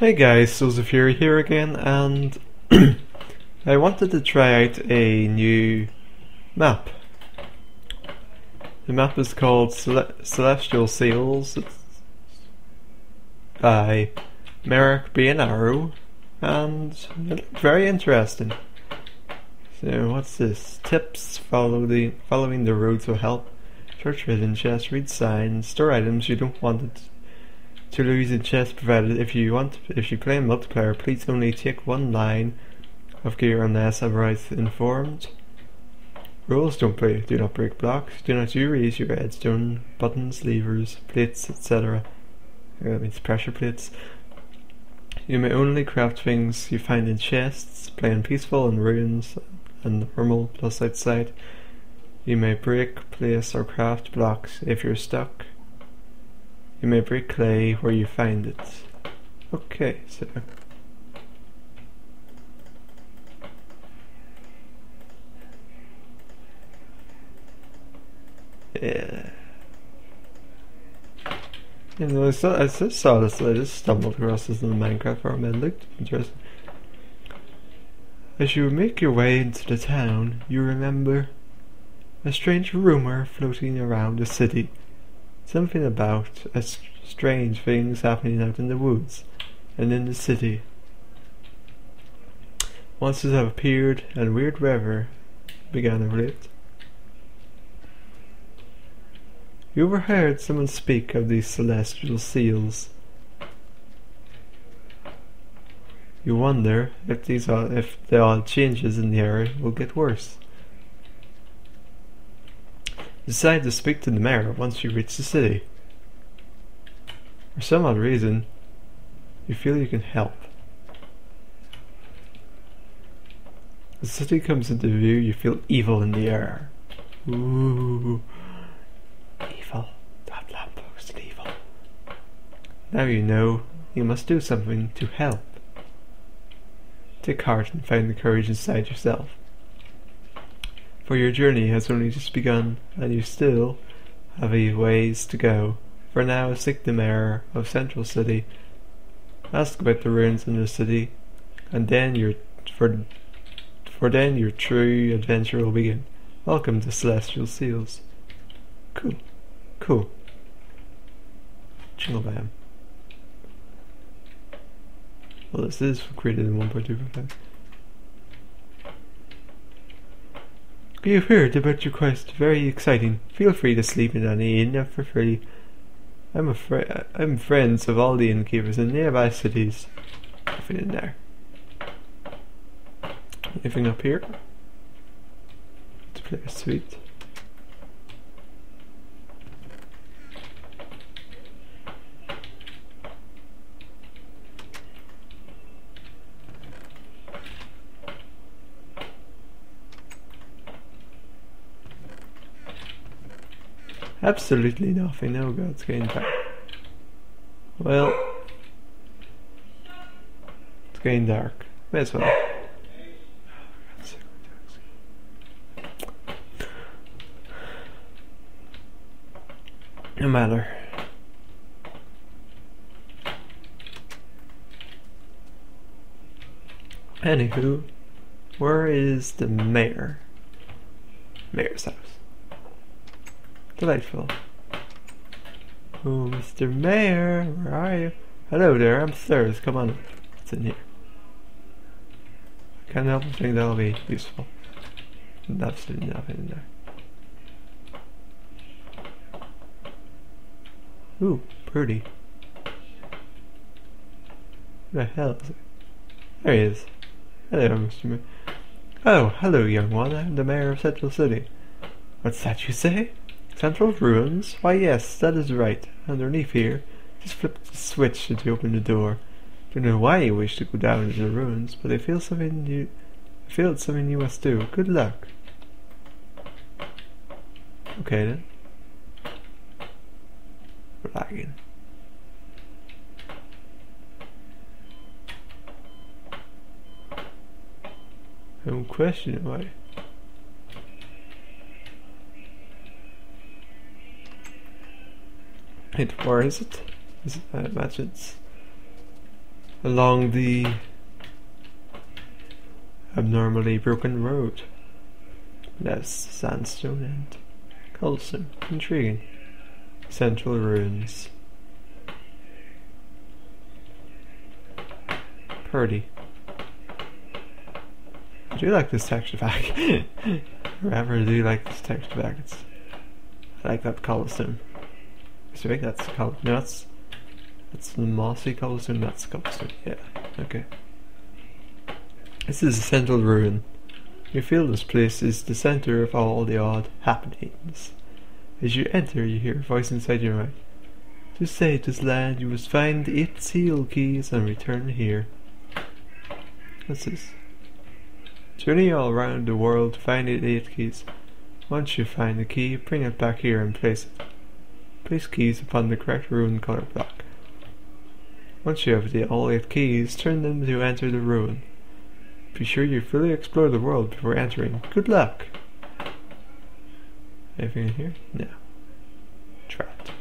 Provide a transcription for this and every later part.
Hey guys, Fury here again, and I wanted to try out a new map. The map is called Cele Celestial Seals. By Merrick B. and Arrow, and very interesting. So what's this? Tips follow the following the roads will help. Search hidden chests, read signs, store items you don't want it to lose in chest provided if you want if you play multiplayer please only take one line of gear unless otherwise informed. Rules don't play. Do not break blocks. Do not erase your headstone, buttons, levers, plates, etc. That means pressure plates. You may only craft things you find in chests, playing peaceful in ruins and normal plus outside. You may break, place or craft blocks if you're stuck. You may break clay where you find it. Okay, so Yeah. You know, I, saw, I just saw this, I just stumbled across this in the Minecraft forum and it looked interesting. As you make your way into the town, you remember a strange rumor floating around the city. Something about strange things happening out in the woods and in the city. Monsters have appeared and weird weather began of late. You overheard someone speak of these celestial seals. You wonder if these are if the odd changes in the area will get worse. Decide to speak to the mayor once you reach the city. For some odd reason, you feel you can help. The city comes into view, you feel evil in the air. Ooh. Evil. That lamppost evil. Now you know you must do something to help. Take heart and find the courage inside yourself for your journey has only just begun, and you still have a ways to go. For now, seek the mayor of Central City, ask about the ruins in the city, and then your for for then your true adventure will begin. Welcome to Celestial Seals. Cool, cool. Jingle bam. Well, this is created in 1.255. You've heard about your quest. Very exciting. Feel free to sleep in any inn for free. I'm a fr I'm friends of all the innkeepers in nearby cities. Nothing in there. Anything up here? It's a suite. Absolutely nothing. Oh god, it's getting dark. Well, it's getting dark. May as well. No matter. Anywho, where is the mayor? Mayor's house. Delightful. Oh, Mr. Mayor, where are you? Hello there, I'm Thurs. Come on, what's in here? I can't help but think that'll be useful. Absolutely nothing in there. Ooh, pretty. What the hell is it? There he is. Hello, Mr. Mayor. Oh, hello, young one. I'm the mayor of Central City. What's that you say? Central ruins? Why yes, that is right. Underneath here. Just flip the switch to open the door. Don't know why you wish to go down into the ruins, but I feel something you I feel something you must do. Good luck. Okay then. Lagging. I'm questioning why. Where is it? Is it I imagine it's along the abnormally broken road. That's sandstone and cobblestone. Intriguing. Central ruins. Purdy. I do like this texture pack. Forever do you like this texture pack. It's, I like that cobblestone. That's. No, that's, the mossy cobblestone. That's cobblestone. Yeah, okay. This is a central ruin. You feel this place is the center of all the odd happenings. As you enter, you hear a voice inside your mind. To save this land, you must find the eight seal keys and return here. What's this? Journey all around the world to find the eight keys. Once you find the key, bring it back here and place it. Place keys upon the correct ruin color block. Once you have the all eight keys, turn them to enter the ruin. Be sure you fully explore the world before entering. Good luck! Anything in here? No. Trapped.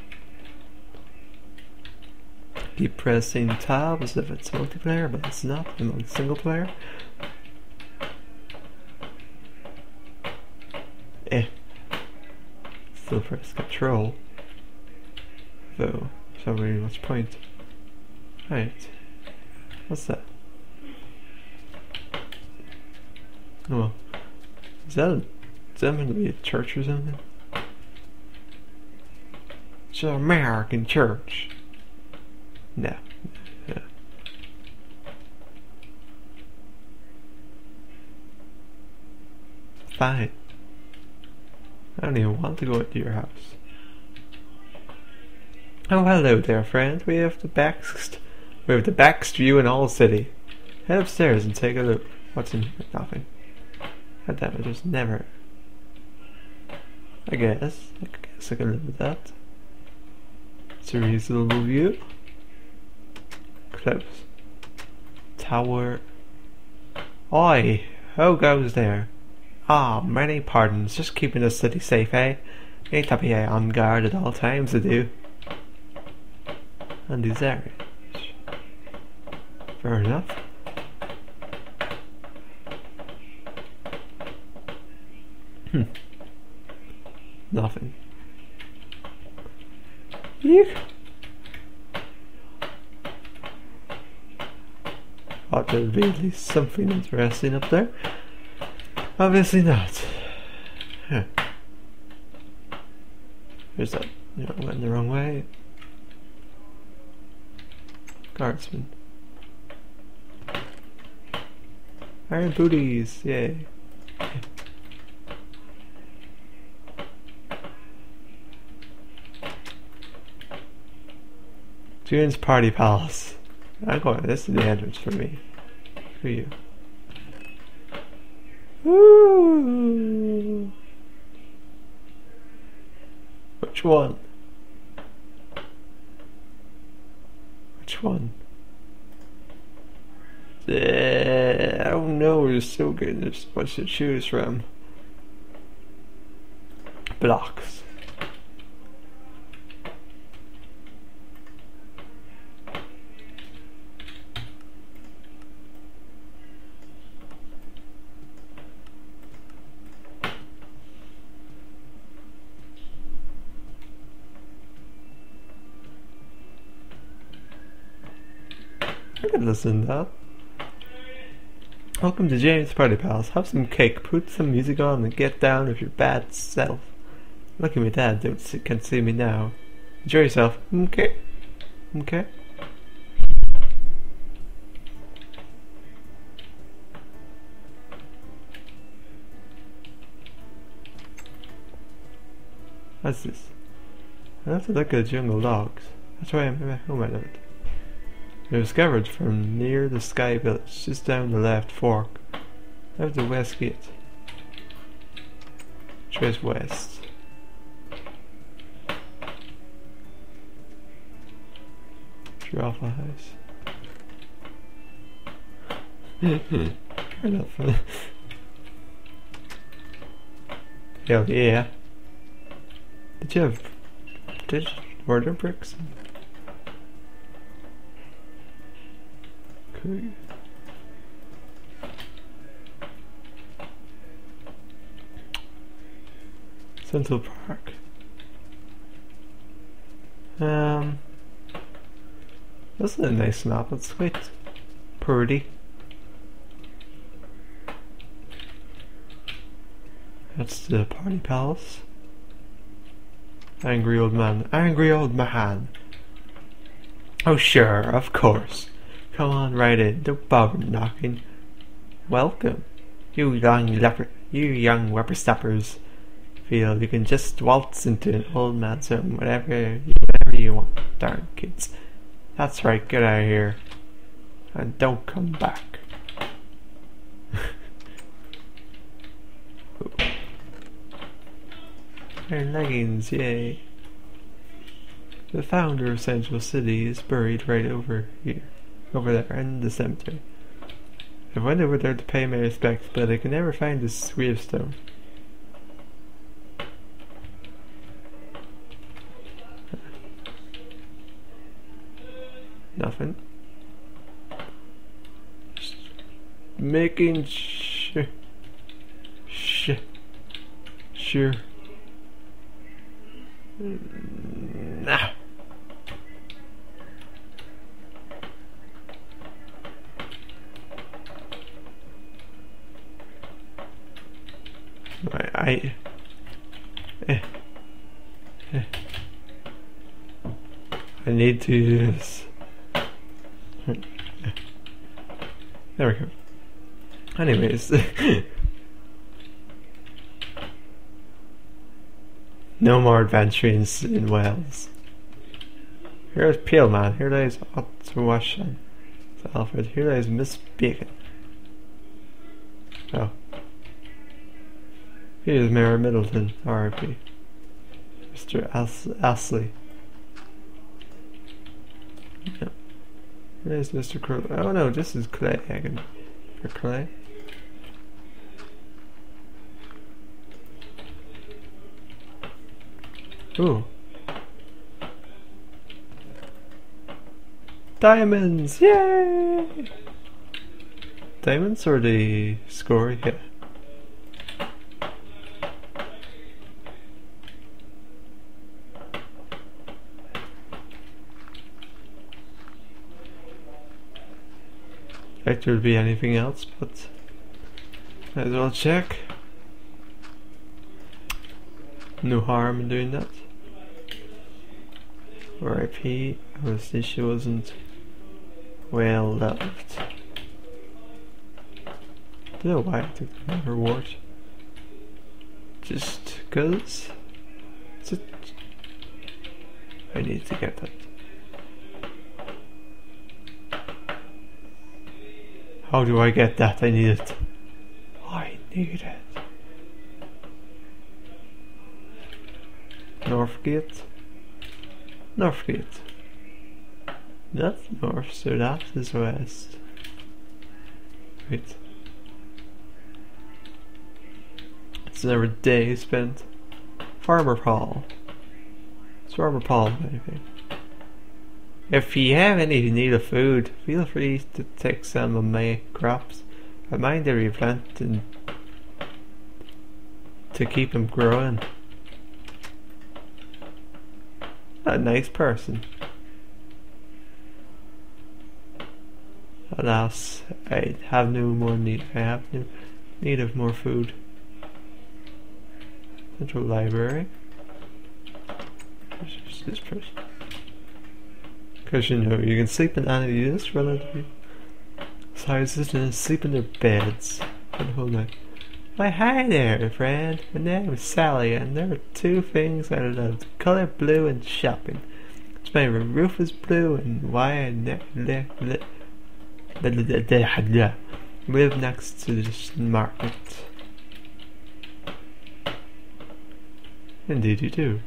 Keep pressing tab as if it's multiplayer, but it's not. I'm on single player. Eh. Still press control. Though, so really much point. Right. What's that? Oh. Is that, that meant to be a church or something? It's an American church. No. Yeah. Fine. I don't even want to go into your house. Oh, hello there, friend. We have the best, we have the best view in all city. Head upstairs and take a look. What's in here? Nothing. God damn it, just never. I guess. I guess I can live with that. It's a reasonable view. Close. Tower. Oi! Who goes there? Ah, many pardons. Just keeping the city safe, eh? Need to be on guard at all times, I do. And these areas. Fair enough. Hmm. Nothing. Eek. Ought there be at least something interesting up there? Obviously not. Huh. There's that. You know, went the wrong way. Guardsman. Iron booties, yay. June's Party Palace. I'm going, this is the entrance for me. For you. Woo! Which one? One? Uh, I don't know, there's so good, there's much to choose from. Blocks. I can listen to. Welcome to James Party Pals. Have some cake, put some music on, and get down with your bad self. Look at me, Dad. Don't see, can't see me now. Enjoy yourself. Okay. Okay. What's this? I have to look at the jungle dogs. That's why I'm at home at night. It was discovered from near the Sky Village, just down the left fork of the West Gate. Which west. Giraffe House. Fair enough. Hell yeah. Did you have did murder bricks? Creek. Central Park. Um, this is a nice map. It's quite pretty. That's the party palace. Angry old man. Angry old man. Oh sure, of course. Come on right in. Don't bother knocking. Welcome. You young leper you young whippersnappers feel you can just waltz into an old man's home whenever whenever you want. Darn kids. That's right, get out of here. And don't come back. Her leggings, yay. The founder of Central City is buried right over here. Over there, in the cemetery. I went over there to pay my respects, but I could never find this stone. Nothing. Just making sure. Sure. Sure. Nah. Eh, eh. I need to do this. There we go. Anyways. no more adventures in Wales. Here's Peel Man, here lies Otterwash and Alfred, here lies Miss Bacon. Here's Mayor Middleton, RIP. Mr. As Astley. Yep. There's Mr. Oh no, this is Clay. I can for Clay. Ooh. Diamonds! Yay! Diamonds or the score? Yeah. Expect there to be anything else, but might as well check. No harm in doing that. RIP, she wasn't well loved. Don't know why I took the reward. Just cause I need to get that. How do I get that? I need it. I need it. Northgate. Northgate. That's north, so that is west. Wait. It's another day spent. Farmer Paul. It's Farmer Paul, maybe. If you have any need of food, feel free to take some of my crops. I mind they replanting to keep them growing. A nice person. Alas, I have no more need. I have no need of more food. Central Library. This person? Because you know, you can sleep in this relatively sizes and sleep in their beds for the whole night. Why, hi there, friend. My name is Sally, and there are two things I love color blue and shopping. It's my roof is blue, and why I ne- le- live next to this market. Indeed, you do.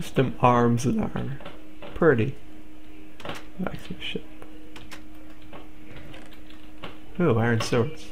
Custom arms and armor. Pretty. Nice ship. Ooh, iron swords.